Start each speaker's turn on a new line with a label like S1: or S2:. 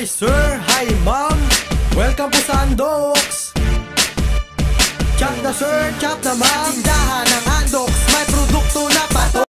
S1: Hi sir, hi ma'am. Welcome po sa Andox. Chat na sir, chat na ma'am. Tindahan ng Andox. May produkto na pato